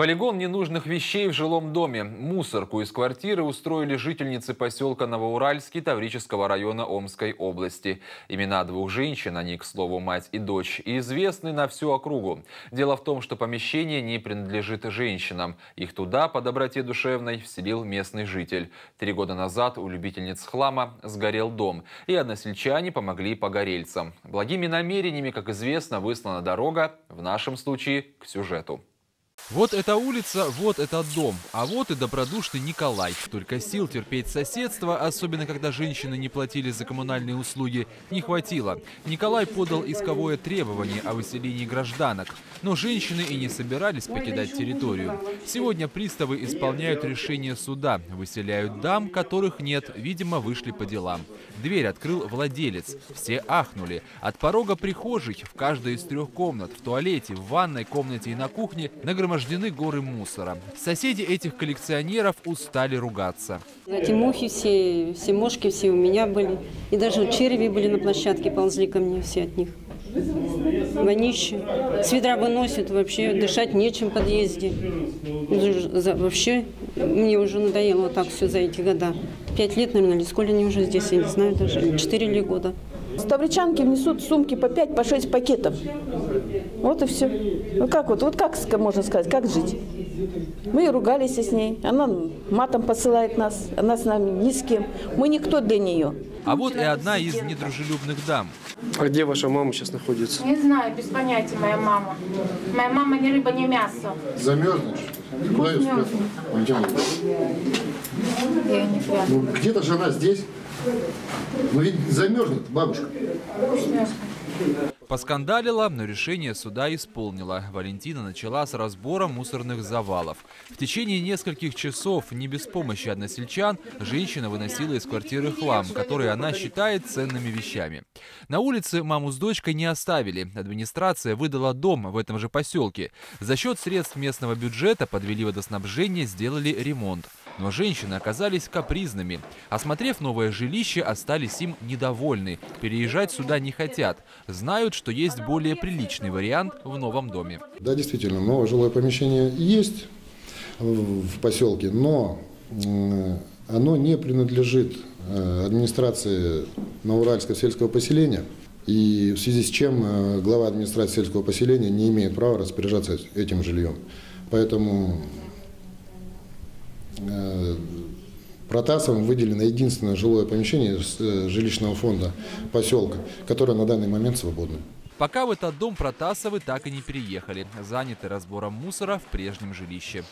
Полигон ненужных вещей в жилом доме. Мусорку из квартиры устроили жительницы поселка Новоуральский Таврического района Омской области. Имена двух женщин, они, к слову, мать и дочь, известны на всю округу. Дело в том, что помещение не принадлежит женщинам. Их туда, по доброте душевной, вселил местный житель. Три года назад у любительниц хлама сгорел дом, и односельчане помогли погорельцам. Благими намерениями, как известно, выслана дорога, в нашем случае, к сюжету. Вот эта улица, вот этот дом, а вот и добродушный Николай. Только сил терпеть соседство, особенно когда женщины не платили за коммунальные услуги, не хватило. Николай подал исковое требование о выселении гражданок. Но женщины и не собирались покидать территорию. Сегодня приставы исполняют решение суда, выселяют дам, которых нет, видимо, вышли по делам. Дверь открыл владелец. Все ахнули. От порога прихожей в каждой из трех комнат, в туалете, в ванной комнате и на кухне нагромождены нагромождены горы мусора. Соседи этих коллекционеров устали ругаться. Эти мухи все, все мошки все у меня были. И даже черви были на площадке, ползли ко мне все от них. Вонище. С ведра выносят вообще, дышать нечем в подъезде. Вообще, мне уже надоело вот так все за эти года. Пять лет, наверное, или сколько они уже здесь, я не знаю даже, четыре ли года. Ставричанки внесут сумки по 5, по 6 пакетов. Вот и все. Ну как вот, вот как можно сказать, как жить? Мы ругались с ней, она матом посылает нас, она с нами ни с кем. Мы никто для нее. А вот и одна из недружелюбных дам. А где ваша мама сейчас находится? Не знаю, без понятия моя мама. Моя мама ни рыба, ни мясо. Замерзнешь? Куда ее спрятала? Я не прятала. Ну, где-то же она здесь. Ну ведь замерзнет бабушка. Поскандалила, но решение суда исполнила. Валентина начала с разбора мусорных завалов. В течение нескольких часов, не без помощи односельчан, женщина выносила из квартиры хлам, который она считает ценными вещами. На улице маму с дочкой не оставили. Администрация выдала дом в этом же поселке. За счет средств местного бюджета подвели водоснабжение, сделали ремонт. Но женщины оказались капризными. Осмотрев новое жилище, остались им недовольны. Переезжать сюда не хотят. Знают, что есть более приличный вариант в новом доме. Да, действительно, новое жилое помещение есть в поселке, но оно не принадлежит э, администрации Новоуральского сельского поселения. И в связи с чем э, глава администрации сельского поселения не имеет права распоряжаться этим жильем. Поэтому Протасовым выделено единственное жилое помещение э, жилищного фонда поселка, которое на данный момент свободно. Пока в этот дом Протасовы так и не переехали, заняты разбором мусора в прежнем жилище.